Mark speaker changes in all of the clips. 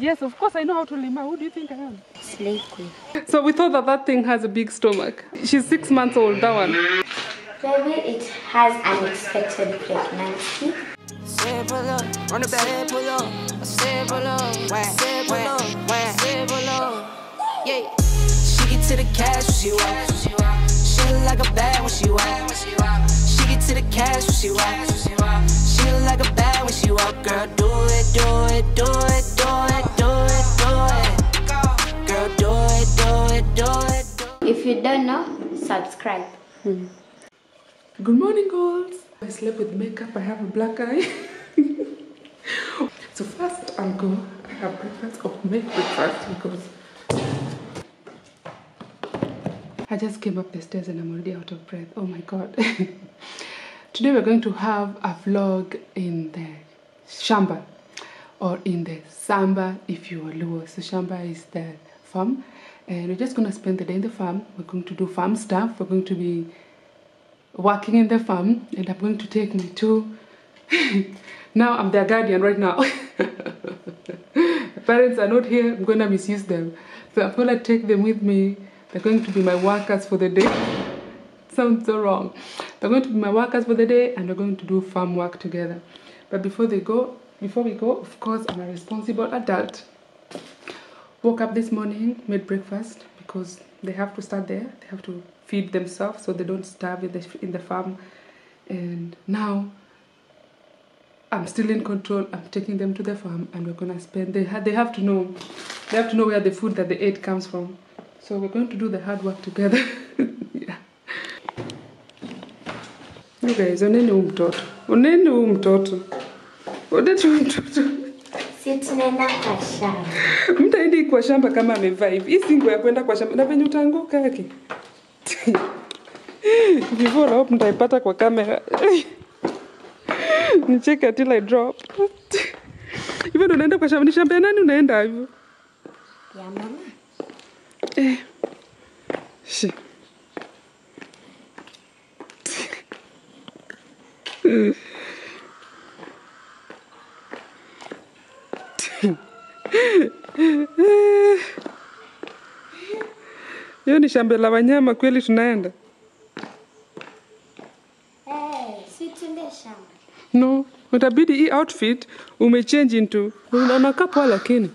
Speaker 1: Yes, of course I know how to lima. Who do you think I am?
Speaker 2: Slay queen.
Speaker 1: So we thought that that thing has a big stomach. She's six months old, that one.
Speaker 2: Maybe it has unexpected pregnancy.
Speaker 3: Say pull up, run it back. Say pull up, I say pull up, wham, say pull up, wham, say pull up. Yeah, she get to the cash when she walk. She look like a bad when she walk. She get to the cash when she walk. She look like a bad when she walk. Girl, do it, do it, do it, do it, do it, do it. Girl, do it, do it, do it, do.
Speaker 2: If you don't know, subscribe. Hmm.
Speaker 1: Good morning, girls. I slept with makeup. I have a black eye. so first, I'll go. I have breakfast or make breakfast because I just came up the stairs and I'm already out of breath. Oh my god. Today we're going to have a vlog in the shamba or in the samba if you are Luo. So shamba is the farm and we're just going to spend the day in the farm. We're going to do farm stuff. We're going to be working in the farm and I'm going to take my two now I'm their guardian right now parents are not here I'm gonna misuse them so I'm gonna take them with me they're going to be my workers for the day sounds so wrong. They're going to be my workers for the day and we're going to do farm work together. But before they go before we go of course I'm a responsible adult. Woke up this morning made breakfast because they have to start there. They have to feed themselves so they don't starve in the, in the farm. And now i'm still in control. I'm taking them to the farm and we're gonna spend they, ha- they have to know they have to know where the food that they ate comes from. So we're going to do the hard work together. Yeah. You guys oneni huu mtoto? Oneni huu mtoto? Oneni huu mtoto. Mtaendi kwa shamba kama amevaa hivi. Hii singo ya kwenda kwa shamba. Na venye utaanguka yake. Before hope mtaipata kwa kamera nicheke till I drop. Hivyo ndo unaenda kwa shamba. Ni shamba ya nani unaenda hivyo?
Speaker 2: Ya mama.
Speaker 1: eh. Shi. Hiyo ni shamba la wanyama kweli tunaenda?
Speaker 2: Hey, si tuende shamba.
Speaker 1: no utabidi hii outfit umechange into unakaa poa lakini.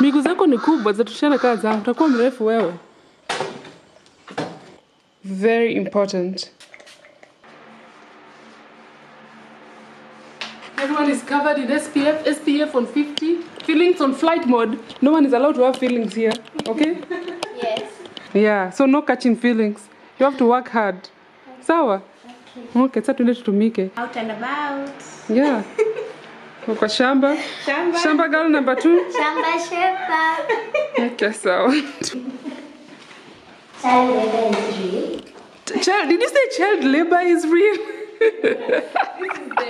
Speaker 1: Miguu zako ni kubwa zatushana kaa zangu utakuwa mrefu wewe. Very important covered in SPF, SPF on 50, feelings on flight mode. No one is allowed to have feelings here, okay?
Speaker 2: Yes.
Speaker 1: Yeah, so no catching feelings. You have to work hard. Sawa? Okay, sasa tuende tutumike.
Speaker 2: Out and about.
Speaker 1: Yeah. Kwa shamba.
Speaker 2: Shamba.
Speaker 1: Shamba girl number two.
Speaker 2: Shamba shepa.
Speaker 1: Okay, sawa.
Speaker 2: Child labor is real.
Speaker 1: Child, did you say child labor is real?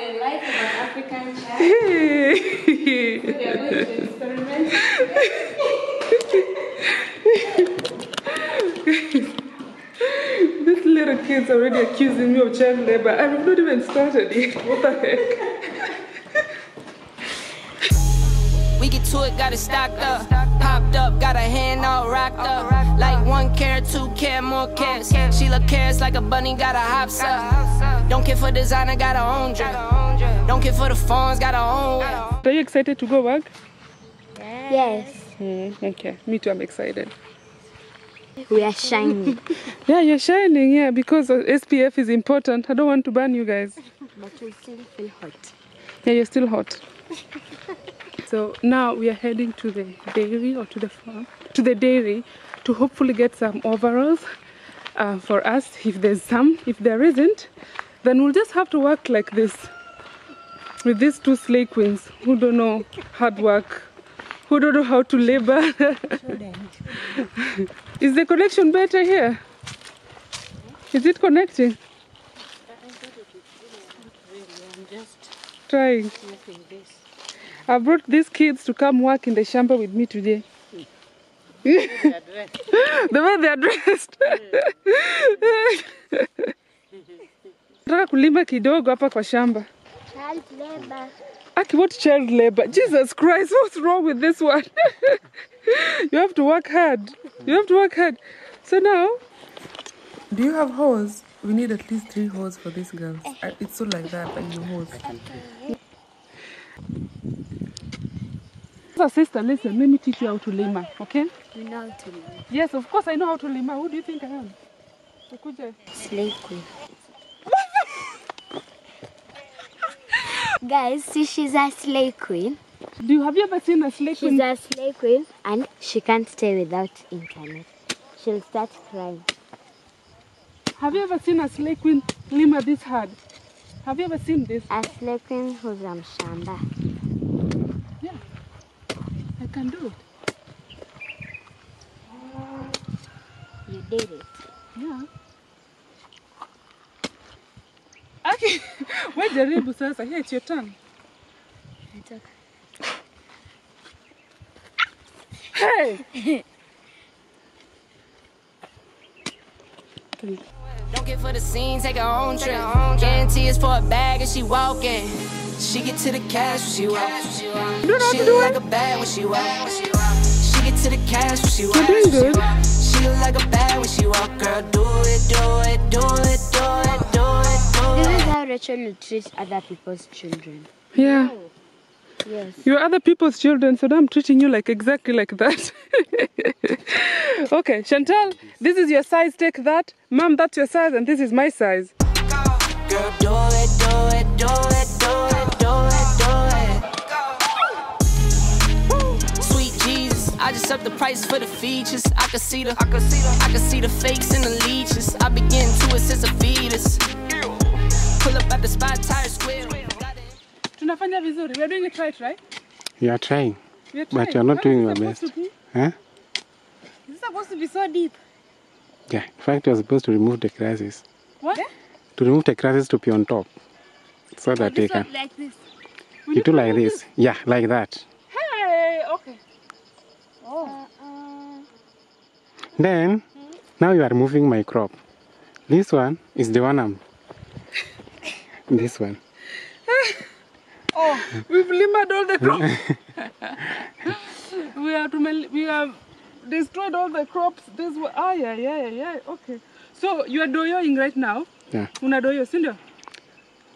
Speaker 2: The life of an African child.
Speaker 1: Hey.
Speaker 2: We are going to experiment.
Speaker 1: These little kids already accusing me of child labor. I have not even started yet. What the heck?
Speaker 3: We get to it, got it stocked up. Popped up, got a hand all rocked up. Like one carrot, two carrot, more carrots. She look carrots like a bunny, got a hops up. Don't care for designer, got her own drip. Don't care for the phones, got her own.
Speaker 1: Are you excited to go work?
Speaker 2: Yes.
Speaker 1: Mm, okay, me too, I'm excited.
Speaker 2: We are shining.
Speaker 1: Yeah, you're shining, yeah, because uh, SPF is important. I don't want to burn you guys.
Speaker 2: but we still feel hot.
Speaker 1: Yeah, you're still hot. so now we are heading to the dairy or to the farm, to the dairy, to hopefully get some overalls uh, for us. If there's some, if there isn't, then we'll just have to work like this with these two slay queens who don't know hard work, who don't know how to labor. Is the connection better here? Is it connecting? I'm just trying. I brought these kids to come work in the shamba with me today. the way they are dressed. Nataka kulima kidogo hapa kwa shamba.
Speaker 2: Child labor.
Speaker 1: Aki, what child labor? Jesus Christ, what's wrong with this one? you have to work hard. You have to work hard. So now, do you have hose? We need at least three hose for these girls. It's so like that, like the hose. So sister, listen, let me teach you how to lima, okay?
Speaker 2: You know how to lima.
Speaker 1: Yes, of course I know how to lima. Who do you think I am? Ukuje.
Speaker 2: Slay queen. Guys, see, she's a slay queen.
Speaker 1: Do you have you ever seen a slave
Speaker 2: She's a slay queen and she can't stay without internet. She'll start crying.
Speaker 1: Have you ever seen a slave queen lima this hard? Have you ever seen this?
Speaker 2: A slay queen who's a mshamba.
Speaker 1: Yeah, I can do it.
Speaker 2: You did it.
Speaker 1: Yeah. Okay, we jaribu sasa. Here, it's your turn. Hey!
Speaker 3: Don't get for the scene, take her own trip. Guarantee it's for a bag and she walking. She get to the cash when she walk.
Speaker 1: You don't have
Speaker 3: She
Speaker 1: to do it.
Speaker 3: like eh? a bag when she walk. She get to the cash when she walk.
Speaker 1: You're doing good.
Speaker 3: She look like a bag when she walk. Girl, do it, do it, do it, do it, do it, do
Speaker 2: This
Speaker 3: it.
Speaker 2: is how Rachel will treat other people's children.
Speaker 1: Yeah.
Speaker 2: Yes.
Speaker 1: You're other people's children, so now I'm treating you like exactly like that. okay, Chantal, this is your size, take that. Mom, that's your size, and this is my size.
Speaker 3: Girl, do it, do it, do it, do it, Jesus, I up the price for the features. I can see the, I can see the, I can see the fakes and the leeches. I begin to it since a fetus. Pull up at the spot, tire square.
Speaker 1: Tunafanya vizuri. We're doing it right, right?
Speaker 4: You are trying.
Speaker 1: We're trying.
Speaker 4: But
Speaker 1: trying.
Speaker 4: you're not
Speaker 1: How
Speaker 4: doing
Speaker 1: is
Speaker 4: your best.
Speaker 1: supposed to be?
Speaker 4: Huh?
Speaker 1: Is it supposed to be so deep?
Speaker 4: Yeah. In fact, you're supposed to remove the grasses.
Speaker 1: What?
Speaker 4: To remove the grasses to be on top. So that they can.
Speaker 2: like this.
Speaker 1: We
Speaker 4: You do like
Speaker 1: remove
Speaker 4: this. Yeah, like that.
Speaker 1: Hey, okay.
Speaker 4: Then, now you are moving my crop. This one is the one I'm. this one.
Speaker 1: Oh, we've limbered all the crops. we have to, we have destroyed all the crops. This wa- ah yeah yeah yeah yeah. Okay. So you are doyoing right now.
Speaker 4: Yeah.
Speaker 1: Una doyo, sindio?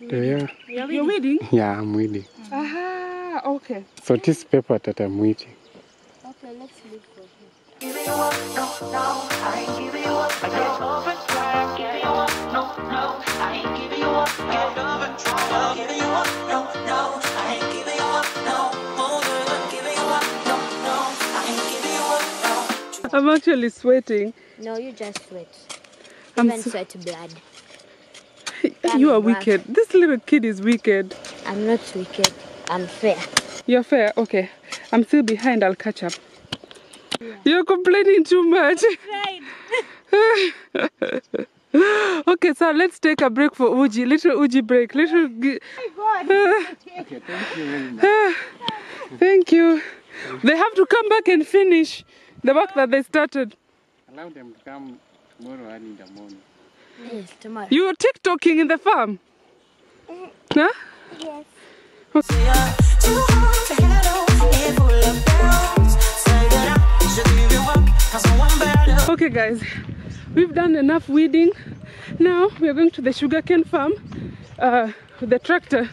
Speaker 4: You're weeding?
Speaker 1: You're weeding.
Speaker 4: Yeah, I'm weeding. Mm -hmm.
Speaker 1: Aha. Okay.
Speaker 4: So this paper that I'm weeding.
Speaker 2: Okay, let's leave for him.
Speaker 5: Giving you up, no, no, I ain't giving you up. I get love and try, giving you up, no, no, I ain't giving you up. Get love and try, giving you up, no, no, I ain't giving you up, no, oh, girl, giving you up, no, no, I ain't giving you up, no.
Speaker 1: I'm actually sweating.
Speaker 2: No, you just sweat.
Speaker 1: I'm
Speaker 2: Even
Speaker 1: so-
Speaker 2: sweat blood.
Speaker 1: You are
Speaker 2: Wow.
Speaker 1: wicked. This little kid is wicked.
Speaker 2: I'm not wicked. I'm fair.
Speaker 1: You're fair. Okay. I'm still behind. I'll catch up. You're complaining too much. okay, so let's take a break for Uji. Little Uji break. Little. gi-
Speaker 4: Okay, thank you very much.
Speaker 1: Thank you. They have to come back and finish the work that they started.
Speaker 4: Allow them to come tomorrow early in the morning.
Speaker 2: Yes, tomorrow.
Speaker 1: You were TikToking in the farm? Huh?
Speaker 2: Yes.
Speaker 5: You
Speaker 1: Okay, guys, we've done enough weeding. Now we are going to the sugarcane farm uh, with the tractor,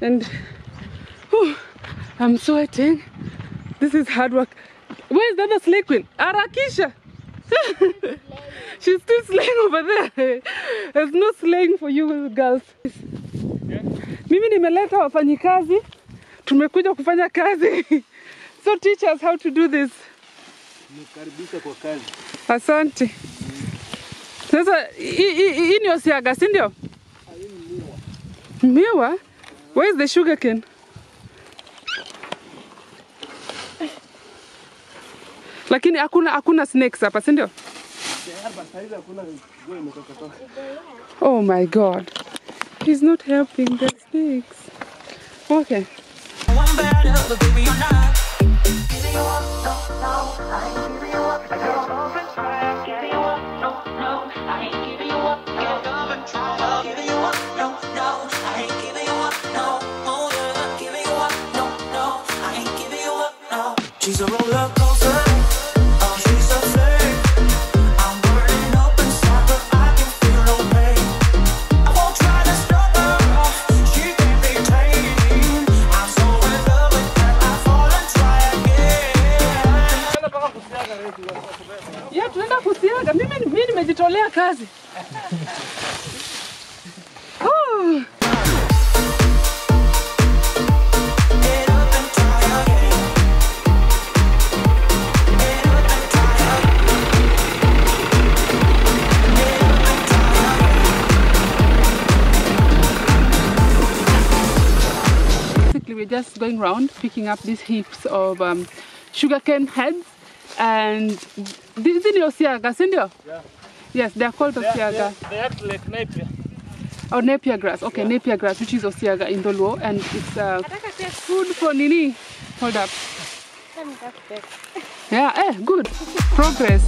Speaker 1: and whew, I'm sweating. This is hard work. Where is the other slay queen? Arakisha. She's still slaying over there. There's no slaying for you girls. Mimi nimeleta wafanyikazi, tumekuja kufanya kazi. So teach us how to do this.
Speaker 4: Nikaribisha kwa kazi.
Speaker 1: Asante. Sasa hii- ni osiaga, si ndio? Miwa? Where is the sugar cane? Lakini hakuna hakuna snakes hapa, si ndio? Oh my god. He's not helping the snakes. Okay.
Speaker 5: One bad but baby, you're not.
Speaker 6: Giving you up, no, no, I ain't giving you up. I giving you up,
Speaker 1: just going around picking up these heaps of um, sugarcane heads, and these in Osiaga, sindio? Yeah. Yes, they are called Osiaga.
Speaker 7: They act like napier.
Speaker 1: Oh, napier grass. Okay, napier grass, which is Osiaga in Dholuo, and it's uh, food for Nini. Hold up. Yeah, eh, good. Progress.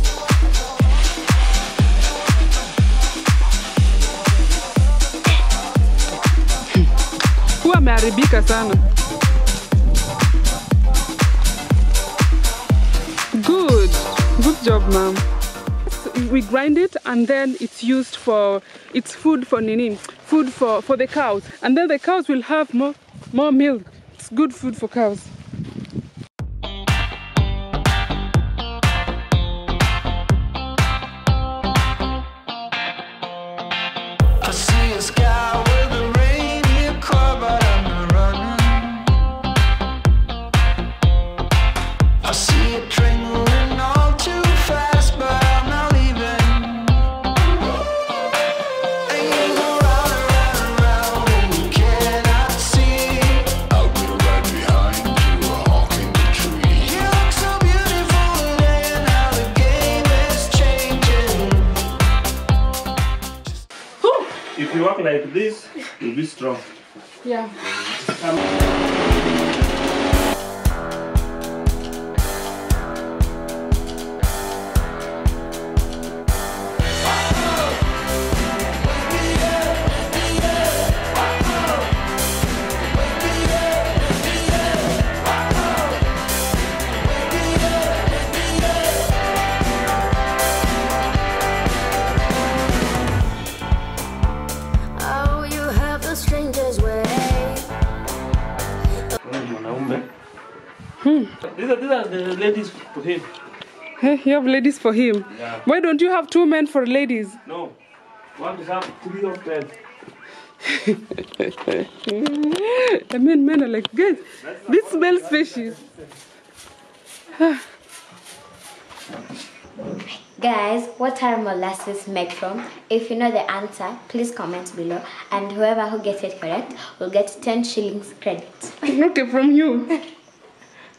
Speaker 1: Huwa ameharibika sana. Good. Good job, ma'am. We grind it and then it's used for it's food for nini, food for for the cows, and then the cows will have more more milk. It's good food for cows.
Speaker 7: You'll be strong. These are, these are the ladies to him.
Speaker 1: Hey, you have ladies for him.
Speaker 7: Yeah.
Speaker 1: Why don't you have two men for ladies?
Speaker 7: No. One to have three of them.
Speaker 1: I mean, men are like, guys, this smells fishy.
Speaker 2: Guys, what are molasses made from? If you know the answer, please comment below. And whoever who gets it correct will get 10 shillings credit.
Speaker 1: Okay, from you.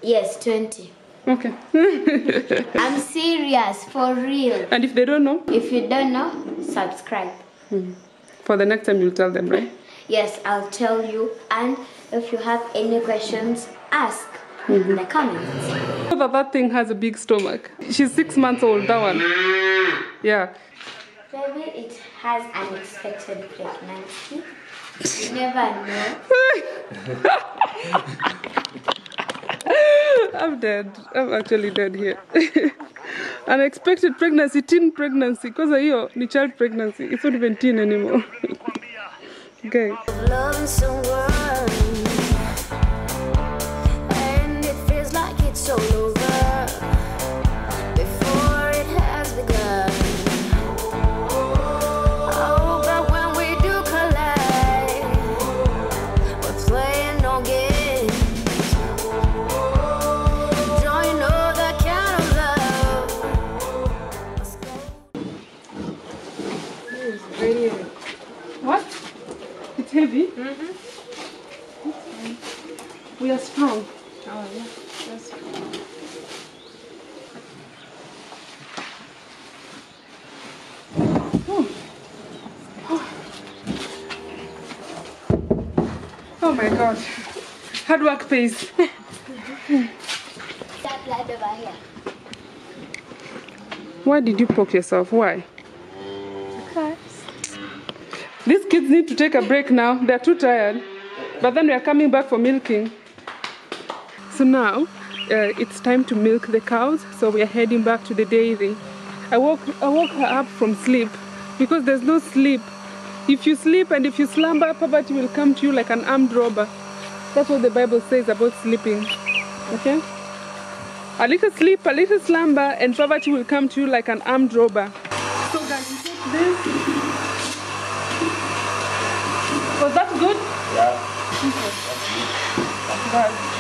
Speaker 2: Yes, 20.
Speaker 1: Okay.
Speaker 2: I'm serious, for real.
Speaker 1: and if they don't know,
Speaker 2: If you don't know, subscribe. Hmm.
Speaker 1: for the next time you'll tell them, right?
Speaker 2: Yes, I'll tell you. And if you have any questions, ask in mm-hmm. the comments.
Speaker 1: that that thing has a big stomach. She's six months old, that one. Yeah.
Speaker 2: Maybe it has an unexpected pregnancy. You never know.
Speaker 1: I'm dead. I'm actually dead here. Unexpected pregnancy, teen pregnancy. Because hiyo ni child pregnancy. It's not even teen anymore. okay.
Speaker 3: And it feels like it's all over
Speaker 1: It's heavy? Mm-hmm. We are strong. Oh, yeah. That's Oh my god. Hard work pays.
Speaker 2: That blood over here.
Speaker 1: Why did you poke yourself? Why? These kids need to take a break now. They're too tired. But then we are coming back for milking. So now, uh, it's time to milk the cows, so we are heading back to the dairy. I woke I woke her up from sleep because there's no sleep. If you sleep and if you slumber, poverty will come to you like an armed robber. That's what the Bible says about sleeping. Okay? A little sleep, a little slumber, and poverty will come to you like an armed robber. So guys, we take this. Was that good? Yeah.
Speaker 3: Oh,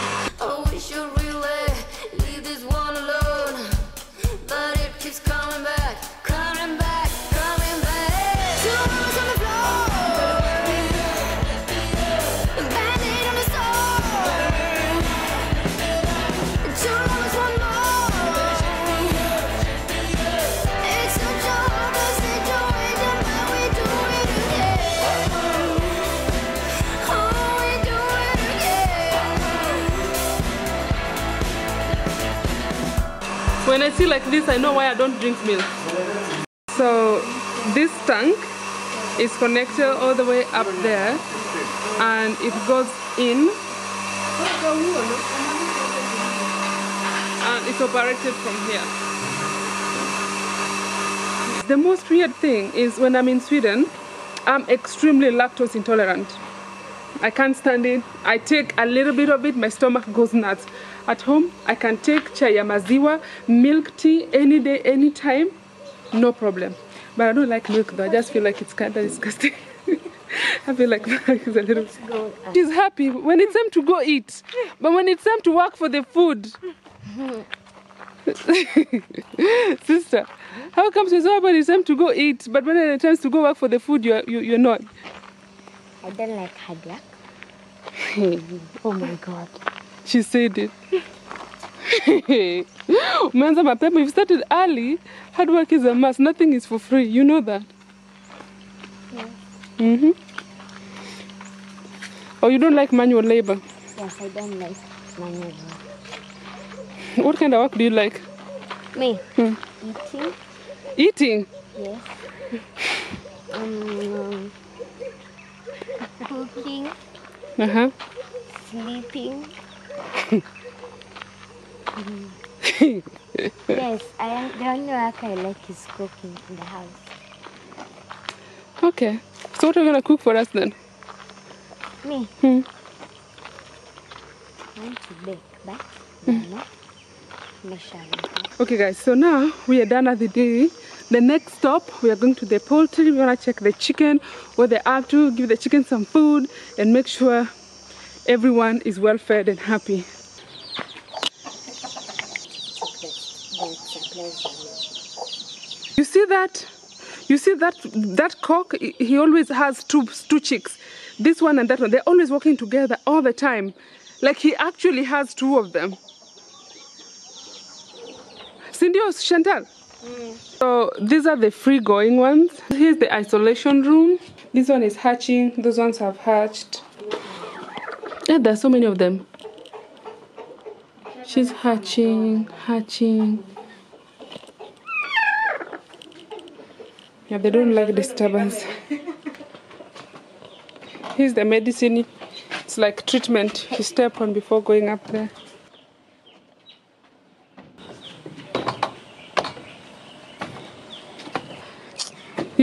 Speaker 1: When I see like this, I know why I don't drink milk. So this tank is connected all the way up there and it goes in and it's operated from here. The most weird thing is when I'm in Sweden, I'm extremely lactose intolerant. I can't stand it. I take a little bit of it, my stomach goes nuts. At home, I can take chai ya maziwa, milk tea any day, any time, no problem. But I don't like milk though. I just feel like it's kind of disgusting. I feel like it's a little. She's happy when it's time to go eat, but when it's time to work for the food. Sister, how comes you're so happy when it's time to go eat, but when it's time to go work for the food, you're, you, you're not?
Speaker 2: I don't like hard work.
Speaker 1: oh my god. She said it. Umeanza mapema. If you started early, hard work is a must. Nothing is for free. You know that. Yeah. Mm-hmm. Oh, you don't like manual labor.
Speaker 2: Yes, I don't like manual work.
Speaker 1: What kind of work do you like?
Speaker 2: Me,
Speaker 1: Hmm.
Speaker 2: eating,
Speaker 1: Eating.
Speaker 2: yes. Um, cooking,
Speaker 1: Uh huh.
Speaker 2: sleeping. yes, I am, the only work I like is cooking in the house.
Speaker 1: Okay. So what are you gonna cook for us then?
Speaker 2: Me,
Speaker 1: Hmm.
Speaker 2: I want to bake, but I'm not.
Speaker 1: Okay, guys. So now we are done at the dairy. The next stop, we are going to the poultry. We wanna check the chicken, what they're to, give the chicken some food, and make sure everyone is well fed and happy. You see that? You see that that cock? he- always has two two chicks. This one and that one. They're always working together all the time. Like he actually has two of them. Cindy oh, Chantal. So these are the free going ones. Here's the isolation room. This one is hatching. Those ones have hatched. Yeah, there's so many of them. She's hatching, hatching. Yeah, they don't like disturbance. Here's the medicine. It's like treatment you step on before going up there.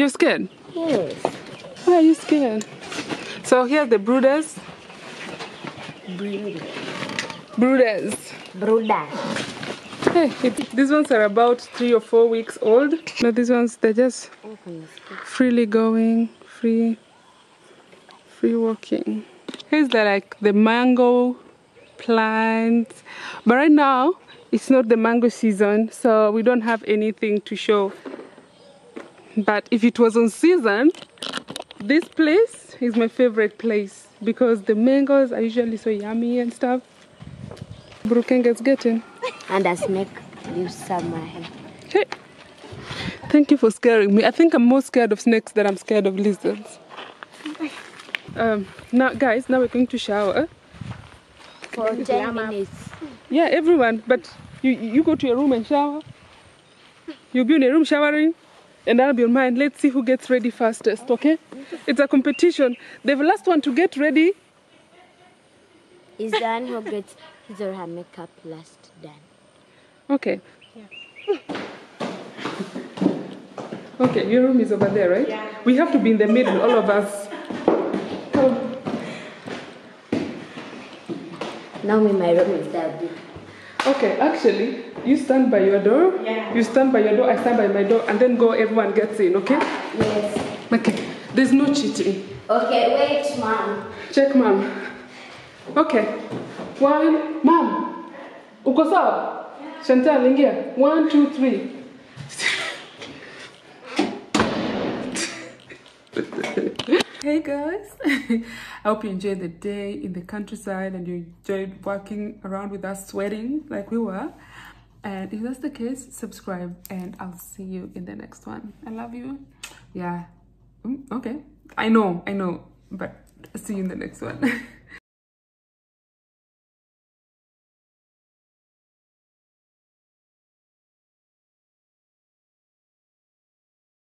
Speaker 1: You're scared?
Speaker 2: Yes.
Speaker 1: Why are you scared? So here are the brooders.
Speaker 2: Brood.
Speaker 1: Brooders.
Speaker 2: Brooder.
Speaker 1: Hey, it, these ones are about three or four weeks old. No, these ones they're just freely going, free, free walking. Here's the like the mango plants, but right now it's not the mango season, so we don't have anything to show. But if it was on season, this place is my favorite place because the mangoes are usually so yummy and stuff. Brukenga's getting.
Speaker 2: And a snake lives somewhere here.
Speaker 1: Hey, thank you for scaring me. I think I'm more scared of snakes than I'm scared of lizards. Um, now, guys, now we're going to shower.
Speaker 2: For 10 minutes.
Speaker 1: Yeah, everyone, but you you go to your room and shower. You'll be in a room showering, and I'll be on mine. Let's see who gets ready fastest, okay? It's a competition. The last one to get ready.
Speaker 2: Is the one who gets his or her makeup last done.
Speaker 1: Okay. Okay, your room is over there, right?
Speaker 8: Yeah.
Speaker 1: We have to be in the middle, all of us. Come.
Speaker 2: Now me, my room is that big.
Speaker 1: Okay, actually, you stand by your door.
Speaker 8: Yeah.
Speaker 1: You stand by your door, I stand by my door, and then go, everyone gets in, okay?
Speaker 2: Yes.
Speaker 1: Okay, there's no cheating.
Speaker 2: Okay, wait, mom.
Speaker 1: Check, mom. Okay. One, mom. Uko sawa? Chantal, ingia. One, two, three. hey guys, I hope you enjoyed the day in the countryside and you enjoyed walking around with us sweating like we were. And if that's the case, subscribe and I'll see you in the next one. I love you. Yeah. Mm, Okay. I know, I know, but see you in the next one.